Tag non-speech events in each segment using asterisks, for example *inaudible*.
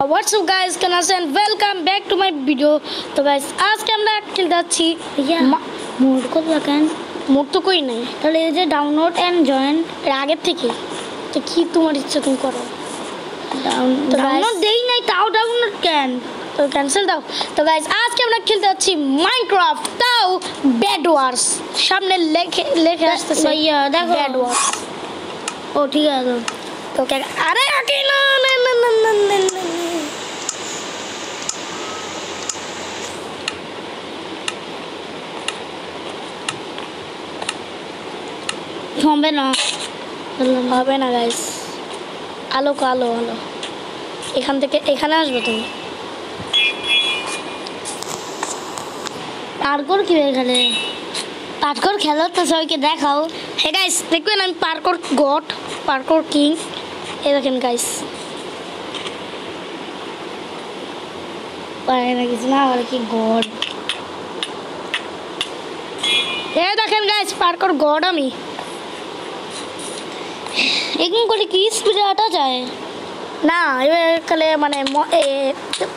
WhatsApp guys কেন আছেন welcome back to my video তো গাইস আজকে আমরা খেলতে যাচ্ছি ইয়া মা- মোড মোট তো কই নাই তাহলে এই যে ডাউনলোড অ্যান্ড জয়েন এর আগের থেকে তো কি তোমার ইচ্ছা তুমি করো ডাউনলোড দেই নাই তাও ডাউনলোড কেন তো ক্যান্সেল দাও তো গাইস আজকে আমরা খেলতে যাচ্ছি মাইনক্রাফট তাও ব্যাড ওয়ার্স সামনে লেখে লেখে আসতেছে দেখো। ব্যাড ওয়ার্স ও ঠিক আছে তো আরে আগে না না না না না না না, না। হবে না হবে না গাইস আলো কালো আলো এখান থেকে এখানে আসবে তুমি পার্কর কি এখানে পার্কর খেলো তো সবাইকে দেখাও হে গাইস দেখবেন আমি পার্কর গড পার্কর কিং এ দেখেন গাইস পারে না কিছু না আর কি গড এ দেখেন গাইস পার্কর গড আমি এরকম করে কি স্পিডে আটা যায়? না এবার কালে মানে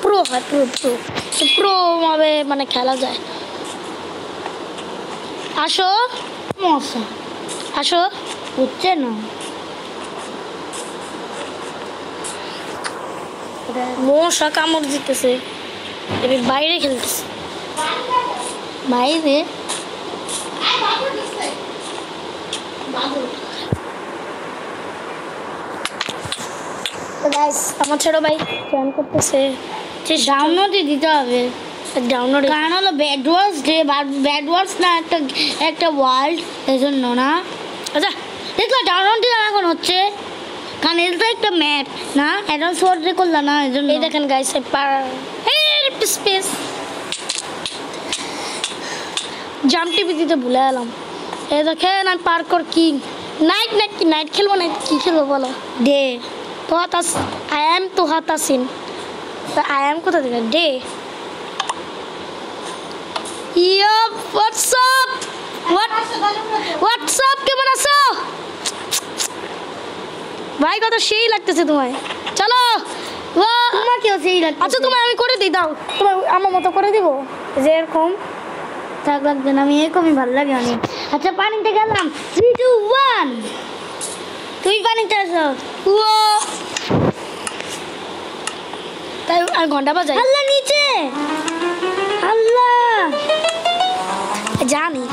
প্রো হয় প্রো প্রো প্রো ভাবে মানে খেলা যায়। আসো। মশা। আসো। হচ্ছে না। মশা কামড় দিতেছে। এবার বাইরে খেলতেছে। বাইরে তো গাইস আমার ছোট ভাই ফোন করতেছে। যে ডাউনলোডে দিতে হবে। ডাউনলোড কারণ হলো ব্যাড ওয়ার্স যে ব্যাড ওয়ার্স না একটা একটা ওয়ার্ল্ড এই জন্য না। আচ্ছা দেখল ডাউনলোড দিলাম এখন হচ্ছে। কারণ এটা তো একটা ম্যাপ না? অ্যাডভান্স ওয়ার্ড করলাম না এই জন্য এই দেখেন গাইস স্পেস জাম টিভি দিতে ভুলে গেলাম। এই দেখেন আমি পার্কর কিং নাইট নাইট কি নাইট খেলব না কি খেলব বলো? ডে তো হাতাস আই এম তো হাতাসিন আই এম কোথা থেকে? ডে ইয়ো হোয়াটসঅ্যাপ হোয়াট হোয়াটসঅ্যাপ কেমন আছো? ভাই কত সেই লাগতেছে তোমায়। চলো। তোমাকেও সেই লাগছে আচ্ছা তোমায় আমি করে দিই দাও। তোমার আমার মতো করে দিব? যে এরকম। থাক লাগবে না আমি এরকমই ভালো লাগে অনেক। আচ্ছা পানিতে গেলাম। থ্রি টু ওয়ান তুই পানিতে আসো তাই আর ঘণ্টা বাজাই। আল্লাহ নিচে। আল্লাহ। জানি।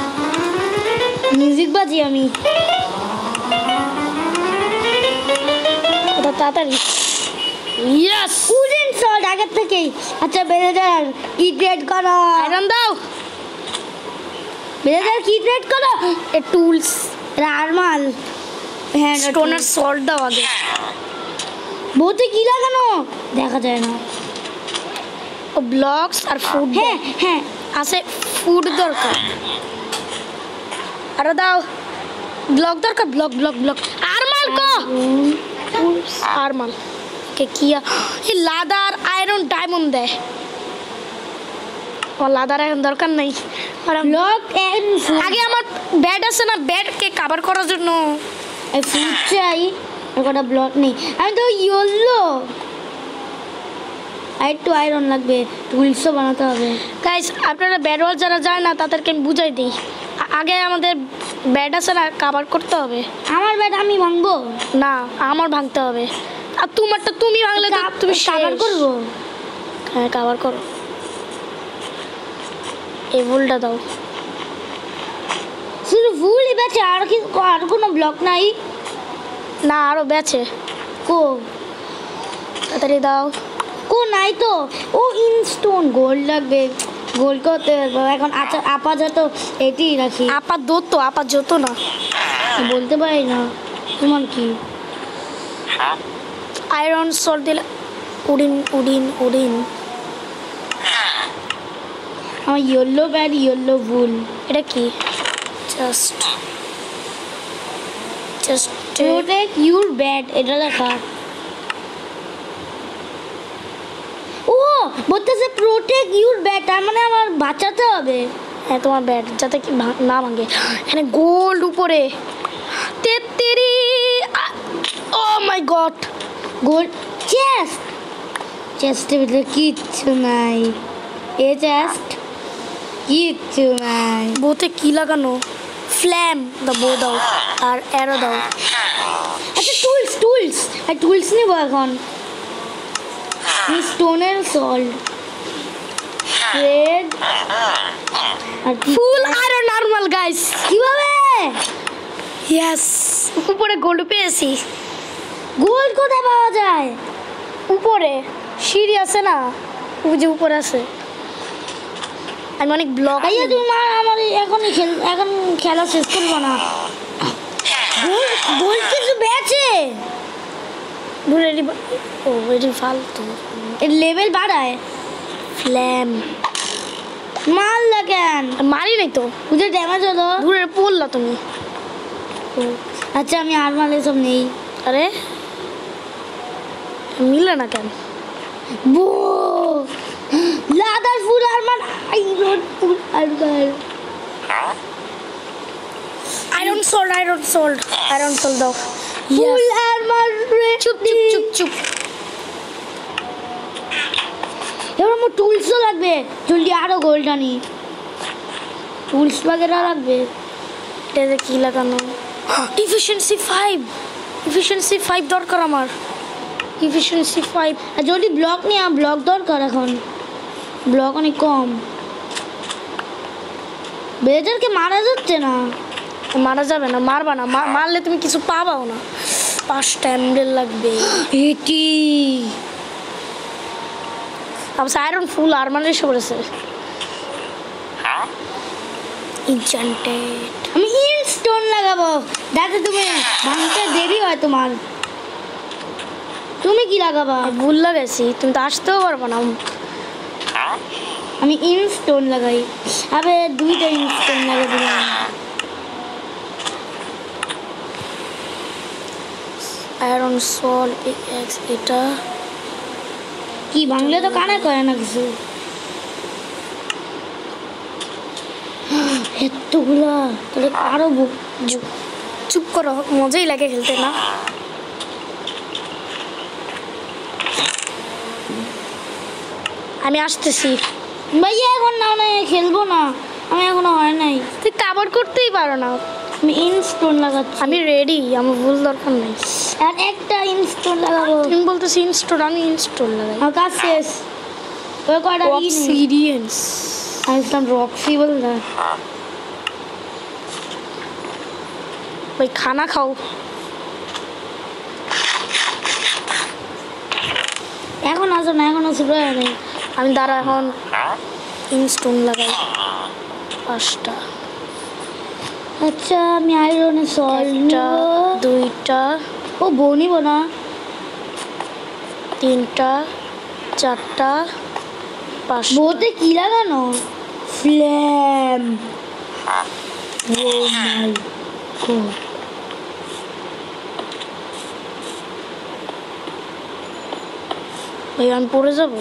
মিউজিক বাজি আমি। ওটা তাড়াতাড়ি। ইয়েস উডেন শট আগের থেকেই। আচ্ছা বেরেদার কি ট্রেড করো? আয়রন দাও। বেরেদার কি ট্রেড করো? এ টুলস রারমাল হ্যাঁ স্টোনার সল্ট দাও আগে। বউতে কি লাগানো? দেখা যায় না। ও ব্লকস আর ফুড হ্যাঁ হ্যাঁ আছে ফুড দরকার। আরও দাও। ব্লক দরকার ব্লক ব্লক ব্লক আর মাল কো। আর মাল কে কিয়া এই লাদার আয়রন ডায়মন্ড দেয় ও লাদার এখন দরকার নেই। আর ব্লক আগে আমার ব্যাড আছে না ব্যাডকে কাভার করার জন্য। ফুড চাই আর কটা ব্লক নেই আমি তো ইয়েলো আর একটু আয়রন লাগবে। টুলসও বানাতে হবে। গাইস আপনারা ব্যাড ওয়াল যারা যায় না তাদেরকে আমি বুঝাই দিই। আগে আমাদের ব্যাড আছে না কাভার করতে হবে। আমার ব্যাট আমি ভাঙবো? না আমার ভাঙতে হবে। আর তোমারটা তুমি ভাঙলে তো তুমি কাভার। করব? হ্যাঁ কাভার করো। এই ভুলটা দাও। ভুলই বেছে আর কি আর কোনো ব্লক নাই। না আরও বেছে কো? তাড়াতাড়ি দাও। কো নাই তো? ও ইনস্টোন গোল্ড লাগবে। গোল্ড করতে এখন আচ্ছা আপা যত এটি রাখি। আপা দোত তো আপা যত না। বলতে পারি না। তোমার কি? আয়রন সল্ট দিলে উডিন উডিন উডিন। আমার ইয়েলো ব্যাড ইয়েলো ভুল এটা কি? Just just protect your bed এটা লেখা ও বলতেছে প্রোটেক্ট ইউর ব্যাট তার মানে আমার বাঁচাতে হবে। হ্যাঁ তোমার ব্যাট যাতে কি না ভাঙে। এখানে গোল্ড উপরে। তেত্রিশ oh my god gold chest চেস্টের ভিতরে কিচ্ছু নাই। এ চেস্ট কিচ্ছু নাই। বউতে কি লাগানো? ফ্ল্যাম দা বউ দাও আর অ্যারো দাও আচ্ছা টুলস টুলস আর টুলস নেব এখন স্টোনের সল্ট রেড আর ফুল আয়রন নর্মাল গাইস কীভাবে? ইয়েস উপরে গোল্ড পেয়েছি। গোল্ড কোথায় পাওয়া যায়? উপরে। সিঁড়ি আছে না? ওই যে উপরে আছে। আমি অনেক ব্লক আইয়া তুমি মা আমার এখন খেল এখন খেলা শেষ করব না। গোল্ড কিছু বেচে। রেডি ও রেডি ফালতু। এর লেভেল বাড়ায়। ফ্ল্যাম। মাল কেন? মারি নাই তো। বুঝে ড্যামেজ হলো? দূরে পড়লা তুমি। আচ্ছা আমি আর মাল এসব নেই। আরে? মিলে না কেন? বো লাদার ফুল আর মান আইরন ফুল আর মান। Iron sword iron sword iron sword দাও। ফুল আর মান রে। চুপ চুপ চুপ চুপ। এবার আমার টুলসও লাগবে। জলদি আরও গোল্ড আনি। টুলস বাগেরা লাগবে। এটাতে কি লাগানো? ইফিসিয়েন্সি ফাইভ ইফিসিয়েন্সি ফাইভ দরকার আমার। ইফিসিয়েন্সি ফাইভ আর যদি ব্লক নিয়ে ব্লক দরকার এখন। ব্লক অনেক কম। বেজারকে মারা যাচ্ছে না। মারা যাবে না মারবা না মারলে তুমি কিছু পাবাও না। পাঁচটা এমডেল লাগবে। এটি। আবার আয়রন ফুল আর মানে এসে পড়েছে। ইনচান্টেড আমি ইনস্টোন লাগাবো। দেখো তুমি ভাঙতে দেরি হয় তোমার। তুমি কি লাগাবা? ভুল লাগাইছি তুমি তো আসতেও পারব না। আমি ইনস্টোন লাগাই। আবে, দুইটা ইনস্টোন লাগাই দিলাম। আয়রন সল এক্স এটা। কি ভাঙলে তো কানে করে না কিছু? *sighs* এতগুলা, তাহলে আরও চুপ করো, মজাই লাগে খেলতে, না? আমি আসতেছি। ভাইয়া এখন না না খেলব না। আমি এখনও হয় নাই। তুই কাবার করতেই পারো না। আমি ইনস্টোন লাগাচ্ছি। আমি রেডি আমার ভুল দরকার নেই। আর একটা ইনস্টোন লাগাবো। তুমি বলতেছি ইনস্টল আমি ইনস্টল লাগাই। আমার কাজ শেষ। ওই কয়টা। অক্সিডিয়েন্স আমি ইসলাম রক্সি বলতে ভাই খানা খাও। এখন আসো না এখন আসো নেই আমি দাঁড়া এখন। ইনস্টোন লাগাই। পাঁচটা। আচ্ছা আমি আয়রনে সল একটা দুইটা। ও বউ নিব না। তিনটা চারটা পাঁচটা। বউতে কি লাগানো? ফ্ল্যাম ও মাই গড ভাই আমি পড়ে যাব?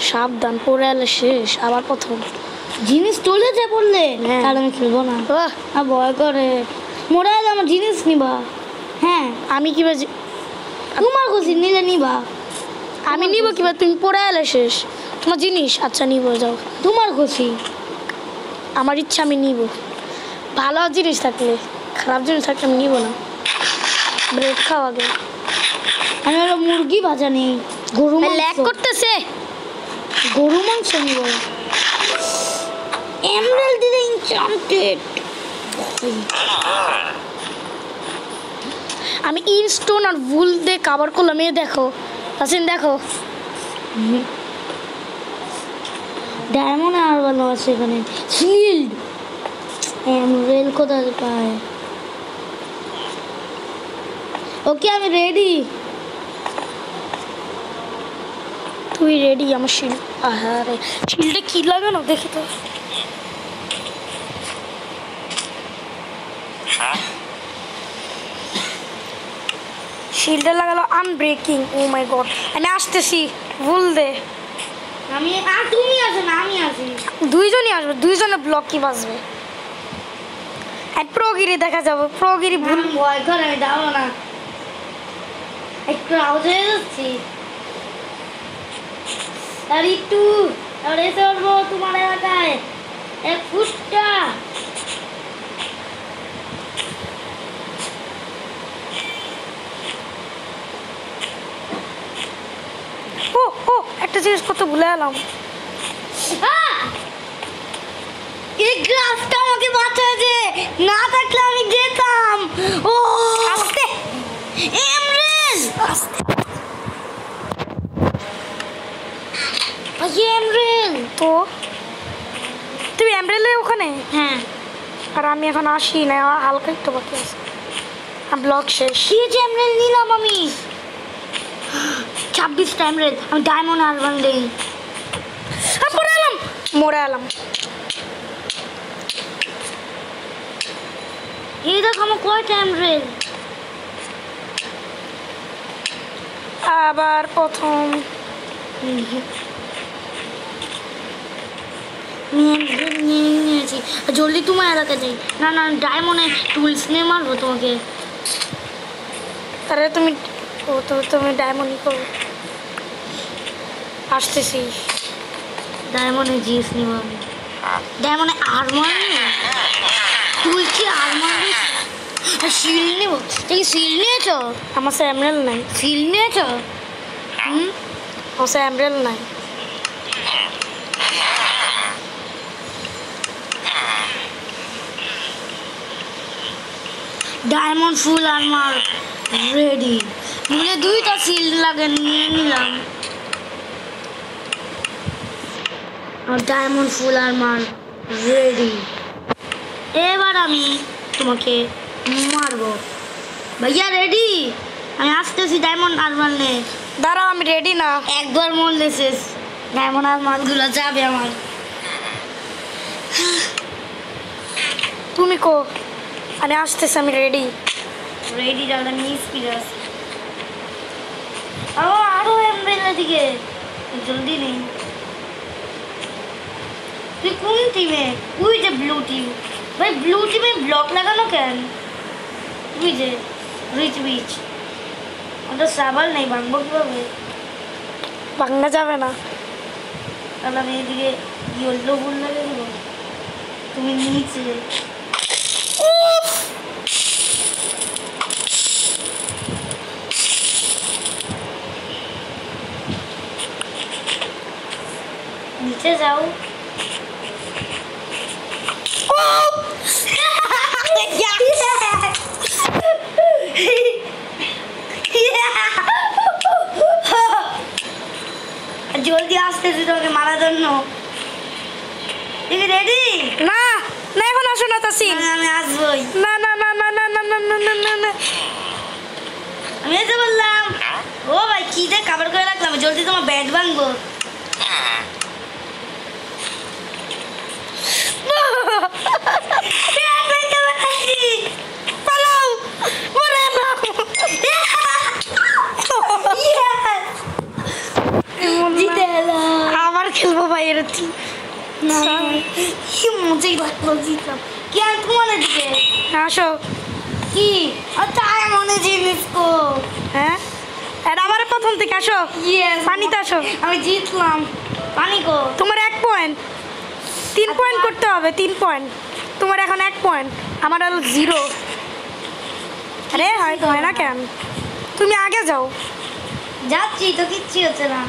সাবধান পড়ে এলে শেষ আবার প্রথম। জিনিস চলেছে বললে হ্যাঁ। তাহলে আমি খেলব না। আর ভয় করে। মোরা আজ আমার জিনিস নিবা। হ্যাঁ। আমি কীভাবে যে- তোমার খুশি নিলে নিবা। আমি নিব কীভাবে তুমি পড়ে এলে শেষ। তোমার জিনিস আচ্ছা নিব যাও। তোমার খুশি। আমার ইচ্ছা আমি নিব। ভালো জিনিস থাকলে খারাপ জিনিস থাকলে আমি নিব না। ব্রেড খাওয়া আগে। আমি মুরগি ভাজা নেই গরু ল্যাক করতেছে? গরু মাংস নিব এমরাল দিলে ইনচান্টেড আমি ইনস্টোন আর ভুল দিয়ে কাভার করলাম এই দেখো। আসেন দেখো। ডায়মন্ড আর ভালো আছে এখানে। শিল্ড এমরেল কোথায় পায়? ওকে, আমি রেডি তুই রেডি আমার শিল্ড আহারে শিল্ডে কি লাগানো দেখি তো। শিল্ডে লাগালো আনব্রেকিং ও মাই গড আমি আসতেছি ভুল দে। আমি আর তুমি আছো না আমি আছি দুইজনই আসবে দুইজনে ব্লক কি বাজবে। আর প্রগিরি দেখা যাবে প্রগিরি ভুল ভয় করে আমি দাও না। একটু আউজ হয়ে যাচ্ছি। আর একটু আর এসে উঠবো তোমার এলাকায়। এক ফুসটা। ও ও একটা জিনিস কত ভুলে গেলাম। এই গ্লাসটা আমাকে বাঁচাছে না থাকলে আমি যেতাম। ও! আস্তে। এমরেল! আস্তে তো তুমি এমব্রেলে ওখানে? হ্যাঁ। আর আমি এখন আসি না হালকা একটু বাকি আছে। ব্লগ শেষ। কি হয়েছে এমরেল নিলাম আমি? ছাব্বিশটা এমরেল আমি ডায়মন্ড আরবান দেই পরে এলাম মরে এলাম এই দেখো আমার কয়টা এমরেল আবার প্রথম। নিয়ে নিয়ে নিয়েছি। জলদি তোমার এলাকা যাই। না না ডায়মন্ডে টুলস নিয়ে মারবো তোমাকে। তাহলে তুমি ও তো তুমি ডায়মন্ডই করো। আসতেছি। ডায়মন্ডে জিনিস নিব আমি। ডায়মন্ডে আর্মার নেব? তুলছি আর্মার শিল নেব? তুই শিল নিয়েছো? আমার সে এমরেল নাই। শিল নিয়েছো? হুম আমার সে এমরেল নাই। ডায়মন্ড ফুল আর্মার রেডি মনে দুইটা সিল লাগে নিয়ে নিলাম আর ডায়মন্ড ফুল আর্মার রেডি এবার আমি তোমাকে মারবো ভাইয়া রেডি আমি আসতেছি ডায়মন্ড আর্মার নে দাঁড়াও আমি রেডি না একবার মরলে শেষ ডায়মন্ড আর্মারগুলো যাবে আমার তুমি কো আমি আসতেছি আমি রেডি রেডি দাদা স্পিড আছে। আরও আরও এমব্রেলা দিকে জলদি নেই। তুই কোন টিমে ওই যে ব্লু টিম ভাই ব্লু টিমে ব্লক লাগানো কেন? তুই যে রিচ বিচ ওটা সাবাল নেই ভাঙবো কীভাবে? ভাঙনা যাবে না। তাহলে আমি এদিকে ইয়েলো ফুল লাগে তুমি নিচে। নিচে যাও জলদি আসতেছি তোমাকে মারার জন্য তুমি রেডি না না এখন আসো না তাসিন আমি আসবোই না না না না না না না না না না না আমি এসে বললাম ও ভাই কি যে কাবার করে রাখলাম জলদি তোমার ব্যাট ভাঙবো ব্যাট ভাঙতে পারছি। পালাও মরে না Yes! জিতে এলাম। আবার খেলব ভাই না, কি মজাই লাগল জিতলাম। কি আর তোমার দিকে আসো। কি? আর তাই মনে জিনিস কো হ্যাঁ? এটা আবার প্রথম থেকে আসো। পানিতে আসো। আমি জিতলাম। পানি কো? তোমার এক পয়েন্ট তিন আচ্ছা। পয়েন্ট করতে হবে তিন পয়েন্ট তোমার এখন এক পয়েন্ট আমার হলো জিরো আরে হয় হয় না কেন? তুমি আগে যাও। যাচ্ছি তো কিচ্ছু হচ্ছে না।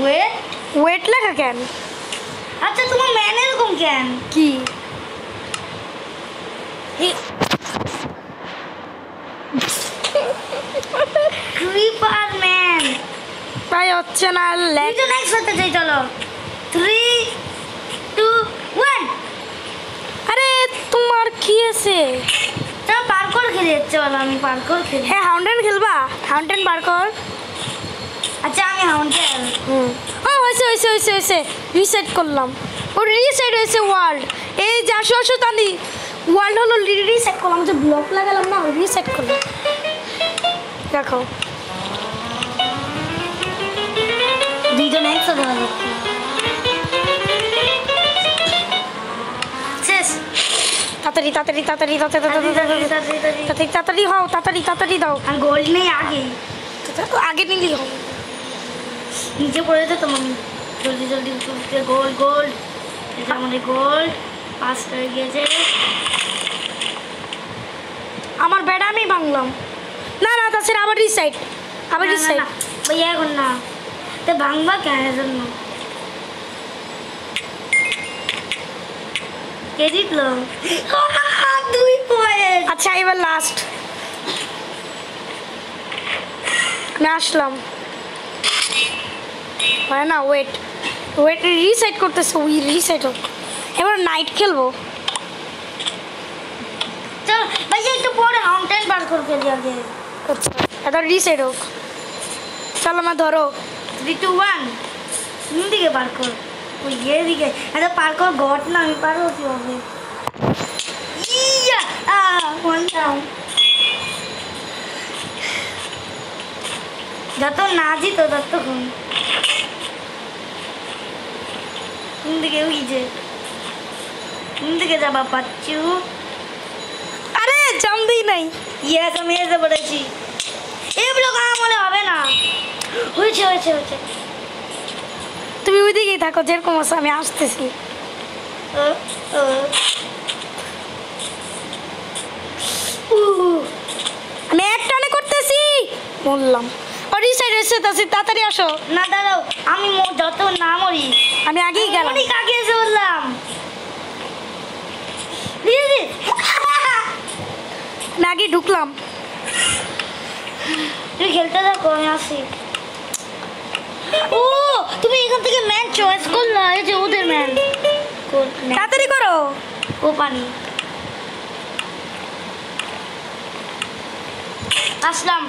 ওয়েট ওয়েট লেখা কেন? আচ্ছা তোমার ম্যান এরকম কেন? কি? ক্রিপার ম্যান তাই হচ্ছে না ল্যাগ একসাথে যাই চলো। থ্রি টু ওয়ান আরে তোমার কি আছে? চলো পার্কর খেলে যাচ্ছে বলো আমি পার্কর খেলি। হ্যাঁ হাউন্টেন খেলবা? হাউন্টেন বার কর আচ্ছা আমি হাউন্টেন হুম। ও হয়েছে হয়েছে হয়েছে হয়েছে। রিসেট করলাম। ও রিসেট হয়েছে ওয়ার্ল্ড এই যে আসো আসো তানি। ওয়ার্ল্ড হলো রিসেট করলাম। যে ব্লক লাগালাম না রিসেট করলাম। দেখো দুইজন একসাথে তাড়াতাড়ি তাড়াতাড়ি তাড়াতাড়ি তাড়াতাড়ি তাড়াতাড়ি তাড়াতাড়ি হও তাড়াতাড়ি তাড়াতাড়ি দাও। আর গোল্ড নেই আগে। আগে নিলি হও। নিচে পড়ে যেত মামি। জলদি জলদি উঠতে গোল গোল্ড এটা মানে গোল পাস করে গিয়েছে। আমার বেড়া আমি ভাঙলাম। না না তাছাড়া আবার রিসাইড আবার রিসাইড ভাইয়া এখন না। তো ভাঙবা কেন জন্য কে জিতলো দুই পয়েন্ট আচ্ছা এবার লাস্ট আমি আসলাম। হয় না ওয়েট ওয়েট রিসাইড করতেছে উই রিসাইড হোক। এবার নাইট খেলব। চল একটু পরে মাউন্টেন পার করে ফেলি আগে। আচ্ছা এটা রিসাইড হোক। চলো আমার ধরো। থ্রি টু ওয়ান দিকে বার কর? ওই ইয়ে দিকে এটা পার কর ঘট না আমি পারব কীভাবে ইয়া আ বললাম যত না জিত ততক্ষণ কোন দিকে ওই যে কোন দিকে যাবা পাচ্ছু আরে জাম দিই নাই ইয়েস আমি এসে পড়েছি এই ব্লক আমার মনে হবে না হয়েছে হয়েছে হয়েছে তুমি ওই দিকেই থাকো যেরকম আছে আমি আসতেছি। আমি এক টানে করতেছি। বললাম। এসে তাছি তাড়াতাড়ি আসো। না দাঁড়াও আমি যত না মরি। আমি আগেই গেলাম। অনেক আগে এসে বললাম? আমি ঢুকলাম। তুই খেলতে থাকো আমি আসি। ও তুমি এখান থেকে ম্যান চয়েস করলা এই যে ওদের ম্যান। তাড়াতাড়ি করো। ও পানি আসলাম।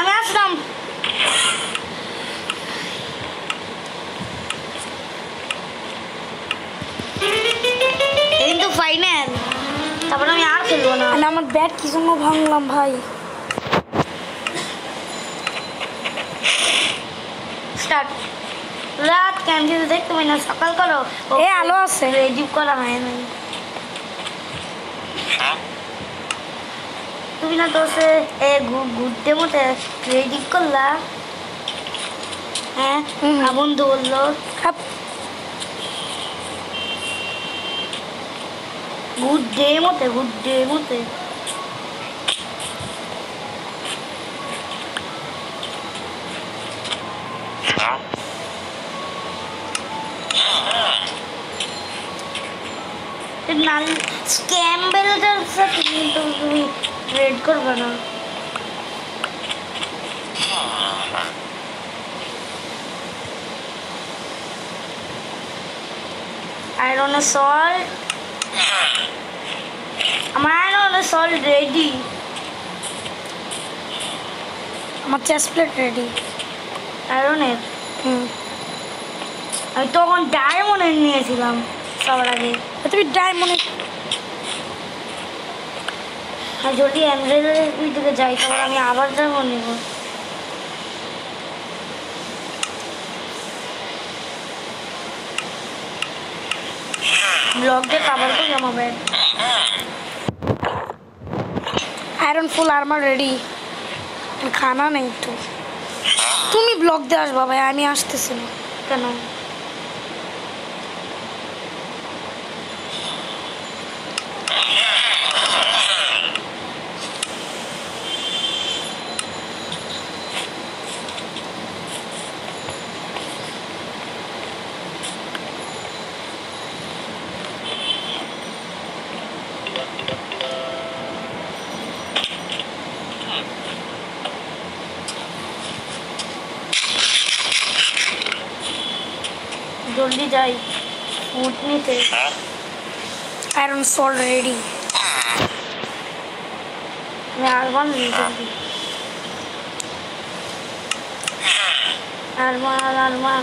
আমি আসলাম। কিন্তু ফাইনাল তারপরে আমি আর খেলব না। আমার ব্যাট কি জন্য ভাঙলাম ভাই? স্টার্ট। রাত ক্যান্ডিল দেখতে পাই না সকাল করো। এ আলো আছে। রেডি করা হয় না তুমি না তো সে এ ঘুরতে মতে রেডি করলা। হ্যাঁ খাপ গুড ডে মতে গুড ডে মতে। নাল স্ক্যাম বেলটার সাথে কিন্তু তুমি ট্রেড করবে না। আয়রন সল্ট আমার আয়রন সল্ট রেডি আমার চেস্ট প্লেট রেডি আয়রনের হুম। আমি তখন ডায়মন্ডের নিয়েছিলাম, সবার আগে। তুমি ডায়মন্ড আর যদি এমব্রয়ডারি দিকে যাই তাহলে আমি আবার ডায়মন্ড নেব। করে জমাবে আয়রন ফুল আর্মার রেডি খানা নেই তো তুমি ব্লক দিয়ে আসবা ভাই আমি আসতেছি না। কেন জলদি যাই ফুট নিতে আয়রন সল রেডি আমি আরমান নিই জলদি আরমান আরমান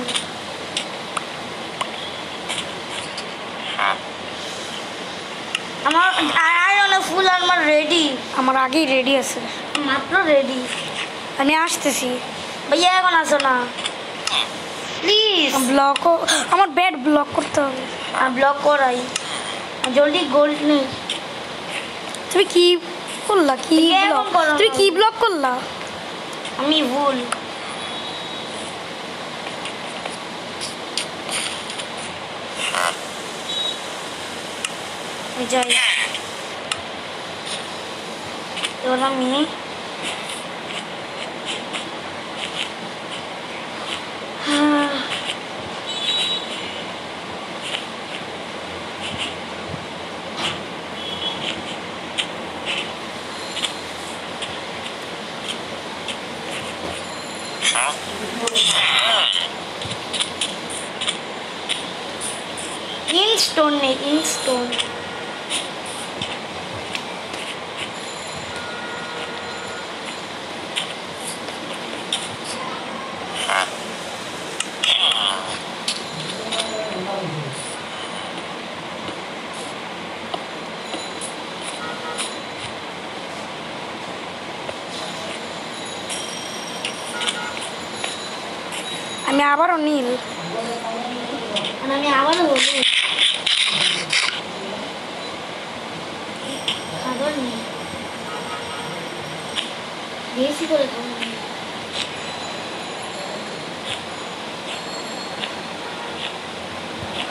আমার আয়রনে ফুল আরমান রেডি আমার আগেই রেডি আছে মাত্র রেডি আমি আসতেছি ভাইয়া এখন আসো না প্লিজ ব্লকও আমার ব্যাট ব্লক করতে হবে। আর ব্লক করাই। জলদি গোল নেই তুমি কি করলা কি ব্লক তুমি কি ব্লক করলা আমি ভুল যাই এবার আমি হ্যাঁ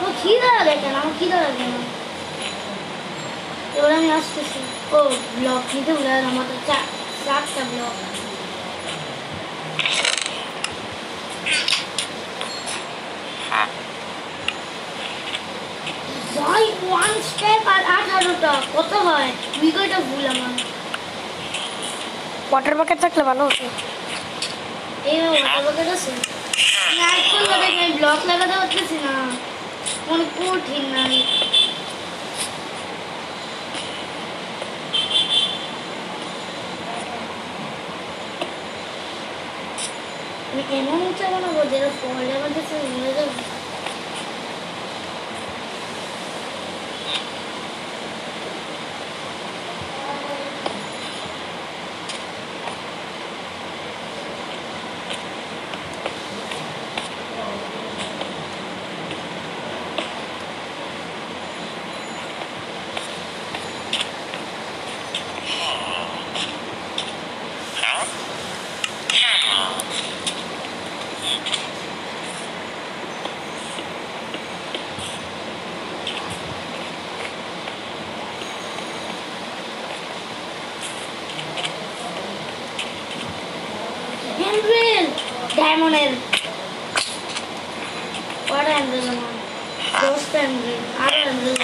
ও খিদা লাগে কেন? আমার খিদা লাগে না এবার আমি আসতেছি। ও ব্লক নিতে ভুলে গেলাম আমার তো চার চারটা ব্লক ভাই ওয়ান স্টেপ আর আঠারোটা কত হয়? উইকেটটা ভুল আমার। ওয়াটার বাকেট থাকলে ভালো হতো। এই ওটা বকেট আছে। করলে দেখ ব্লক লাগাতে পারতেছি না। মনে কঠিন না আমি এমন উচ্চারণ হব যেটা পড়লে আমার কাছে মরে যাবে হ্যান্ড্রেল ডায়মন্ডের কটা হ্যান্ড্রেল আমার দশটা হ্যান্ড্রেল আরও হ্যান্ড্রেল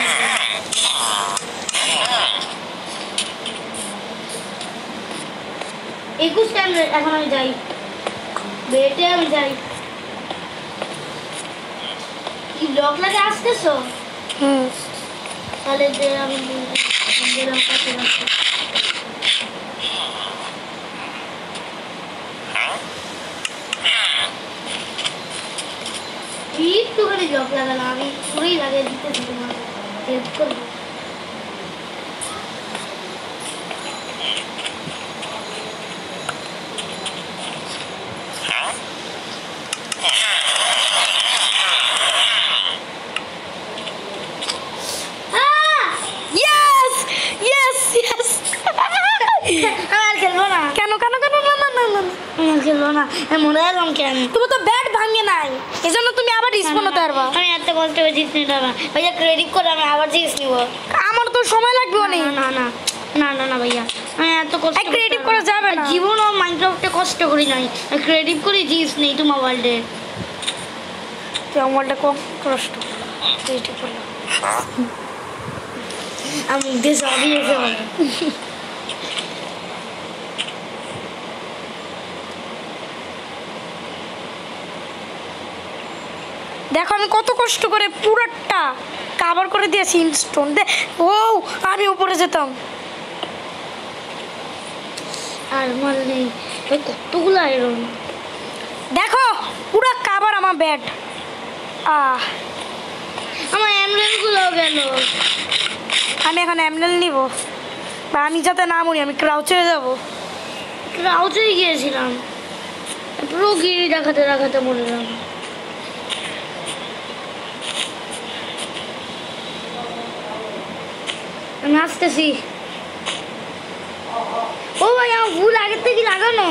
একুশটা হ্যান্ড্রেল এখন আমি যাই বেটে আমি যাই কি ব্লক লাগে আসতেছো হুম তাহলে যে আমি গেলাম কাছে রাখতে একটুখানি জব লাগালাম আমি পুরোই লাগিয়ে দিতেছি তোমার হেল্প করব আহ! ইয়েস ইয়েস ইয়েস আমি আর খেলব না কেন কেন কেন না না না না আমি আর খেলব না আমি মরে গেলাম কেন? তুমি তো ব্যাট ভাঙে নাই। এজন্য তুমি আবার রিস্পন হতে পারবা। আমি এত কষ্ট করে জিনিস নিতে হবে ভাইয়া ক্রেডিট করে আমি আবার জিনিস নিব। আমার তো সময় লাগবে অনেক। না না। না না না ভাইয়া। আমি এত কষ্ট creative করা যাবে না। জীবন ও মাইনক্রাফটে কষ্ট করি নাই। ক্রেডিট করে জিনিস নেই তোমার ওয়ার্ল্ডে আমারটা কম কষ্ট। এইটা করলাম। আমি দেশ আবি এসে *laughs* দেখো আমি কত কষ্ট করে পুরোটা কাভার করে দিয়েছি ইনস্টোন দে ও আমি উপরে যেতাম। আর মাল নেই। কতগুলো আয়রন দেখো পুরো কাভার আমার ব্যাট আহ। আমার এমব্রেলগুলো গেল আমি এখন অ্যামনেল নিব। বা আমি যাতে না মরি আমি ক্রাউচ যাব। ক্রাউচ গিয়েছিলাম। পুরো গিরি দেখাতে দেখাতে মরে আমি আসতেছি। ও ভাই আমার ভুল আগের থেকে লাগানো।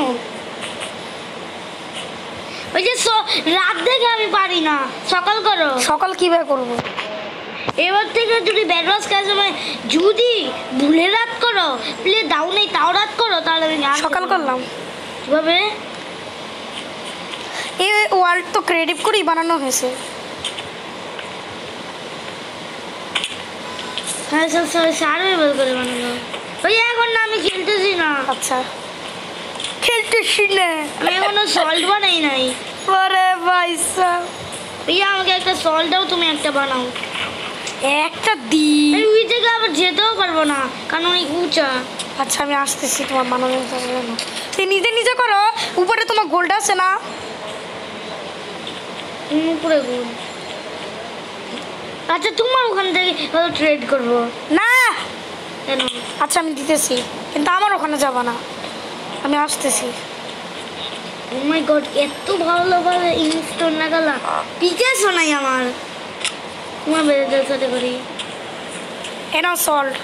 ওই যে রাত দেখে আমি পারি না। সকাল করো। সকাল কীভাবে করব? এবার থেকে যদি ব্যাডওয়াশ খেলার সময় যদি ভুলে রাত করো প্লে দাও নেই তাও রাত করো তাহলে আমি সকাল করলাম। কীভাবে? এই ওয়ার্ল্ড তো ক্রিয়েটিভ করেই বানানো হয়েছে। হ্যাঁ স্যার স্যার সার্ভাইভাল করে বানানো ওই এখন না আমি খেলতেছি না। আচ্ছা। খেলতেছি না। আমি এখনও সল্ট বানাই নাই। আরে ভাই সাব। ভাইয়া আমাকে একটা সল্ট দাও তুমি একটা বানাও। একটা দি ওই থেকে আবার যেতেও পারব না কারণ অনেক উঁচা। আচ্ছা আমি আসতেছি তোমার বানানোর জন্য। তুই নিজে নিজে করো উপরে তোমার গোল্ড আছে না? উপরে গুণ আচ্ছা তোমার ওখান থেকে ট্রেড করব? না। আচ্ছা আমি দিতেছি কিন্তু আমার ওখানে যাব না। আমি আসতেছি। মাই গড এত ভালোভাবে ইনস্টল না গেলা? পিকেসও নাই আমার। তোমার বেড়ে সাথে করি। এনাও সল্ট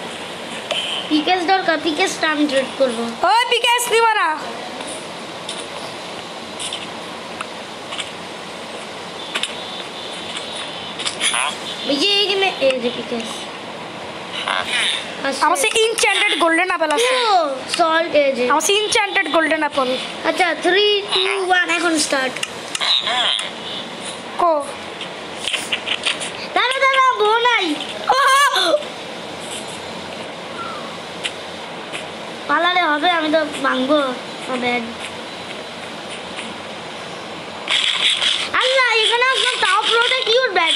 পিকেস দরকার পিকেসটা আমি ট্রেড করব। ওই বিকাশ দিবা না। ये मैं আমার সে ইনচ্যান্টেড গোল্ডেন অ্যাপেল আছে সল্ট এজ আমার সে গোল্ডেন আচ্ছা 3 2 1 এখন স্টার্ট কো দাদা বোনাই পালালে হবে আমি তো ভাঙবো ব্যাগ আল্লাহ এখানে একদম তাও প্রোটেক্ট ব্যাগ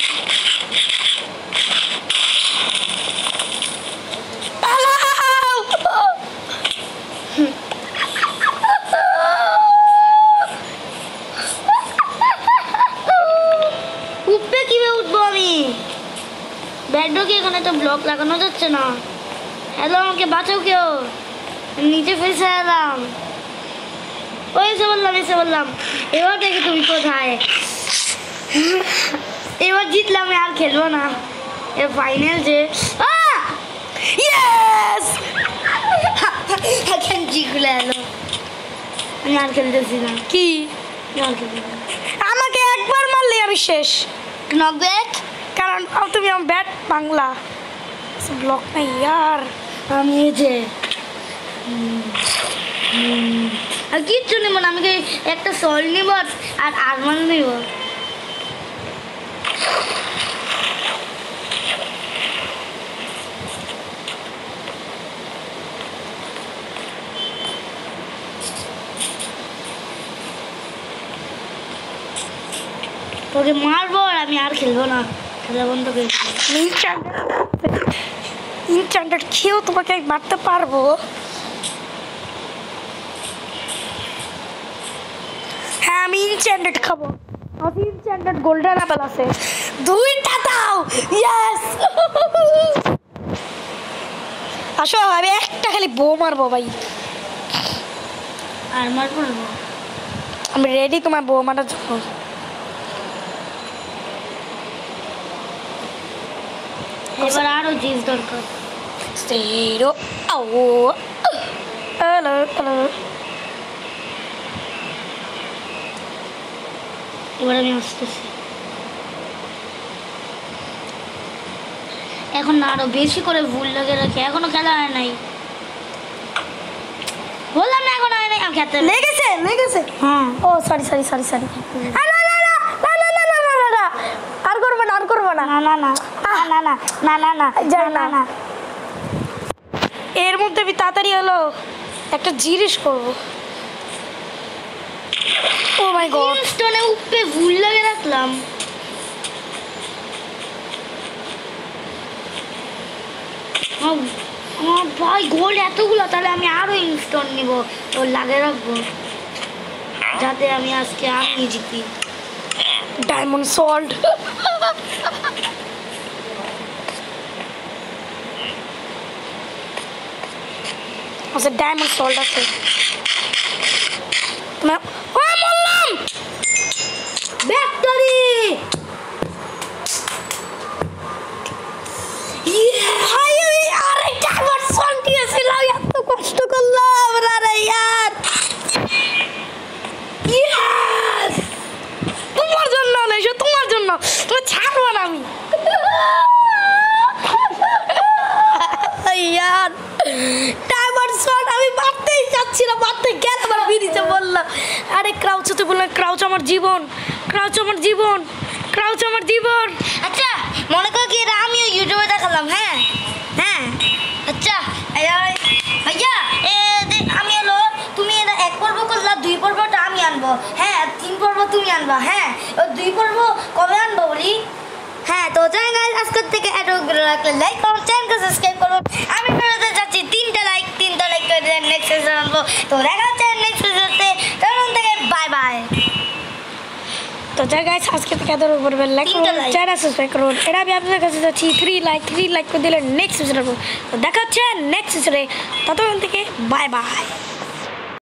উঠবে কীভাবে উঠবো আমি? ব্যাডকে এখানে তো ব্লক লাগানো যাচ্ছে না। হ্যালো আমাকে বাঁচাও কেউ। নিচে ফেসে এলাম। ও, এসে বললাম এসে বললাম। এবার দেখে তুমি কোথায়। এবার জিতলাম আমি আর খেলব না। এ ফাইনাল যে। ইয়েস খুলে এলো আমি আর খেলতেছি না। কি? আর খেলতেছি আমাকে একবার মারলে আমি শেষ। কারণ তুমি আমার ব্যাট বাংলা। ব্লক ইয়ার আমি এই যে হুম, হুম, আর কিচ্ছু নেব না আমি একটা সল নিব আর- আর আরমান নিব? তোকে মারবো আর আমি আর খেলব না। খেলা বন্ধ করে। খেয়েও তোমাকে মারতে পারব। হ্যাঁ আমি ইনচ্যান্টেড খাব। আমার ইনচ্যান্টেড গোল্ডেন অ্যাপেল আছে দুইটা দাও ইয়েস আসো আমি একটা খালি বউ মারবো ভাই আর মারবো না আমি রেডি তোমার বউ মারার জন্য এবার আরও জিনিস দরকার Zero. Oh. Hello, hello. এবার আমি আসতেছি এখন না আরও বেশি করে ভুল লাগে রাখে এখনও খেলা হয় নাই বললাম না এখন হয় নাই আমি খেতে লেগেছে লেগেছে হ্যাঁ ও সরি সরি সরি সরি আর করব না আর করব না না না না না না না না না। না এর মধ্যে আমি তাড়াতাড়ি হলো একটা জিনিস করব ও মাই গড স্টোনে উপরে ভুল লাগে রাখলাম ভাই গোল এতগুলো তাহলে আমি আরও ইনস্টল নিব। ওর লাগে রাখব। যাতে আমি আজকে আমি জিতি। ডায়মন্ড সল্ট আচ্ছা ডায়মন্ড সল্ট আছে। তোমার- মারতে গেল আমার বললাম? আরে তো বললাম, ক্রাউচ আমার জীবন, ক্রাউচ আমার জীবন, ক্রাউচ আমার জীবন। আচ্ছা মনে কি ইউটিউবে দেখালাম হ্যাঁ? হ্যাঁ? আচ্ছা ভাইয়া আমি হলো, তুমি এটা এক পর্ব করলা, দুই পর্বটা আমি আনব হ্যাঁ? তিন পর্ব তুমি আনবা হ্যাঁ? দুই পর্ব কবে আনব বলি? হ্যাঁ তো জানি গাইজ আজকের থেকে রাখলে লাইক করুন চ্যানেলকে সাবস্ক্রাইব করুন আমি ফেরত যাচ্ছি, তিনটা লাইক তিনটা লাইক করে দেন নেক্সট সেশন তো দেখা হচ্ছে নেক্সট সেশনতে তখন থেকে বাই বাই তো যা গাইস আজকে থেকে লাইক। চ্যানেল সাবস্ক্রাইব করুন এটা আমি আপনাদের কাছে যাচ্ছি থ্রি লাইক থ্রি লাইক করে দিলে নেক্সট সেশন তো দেখা হচ্ছে নেক্সট সেশনে ততক্ষণ থেকে বাই বাই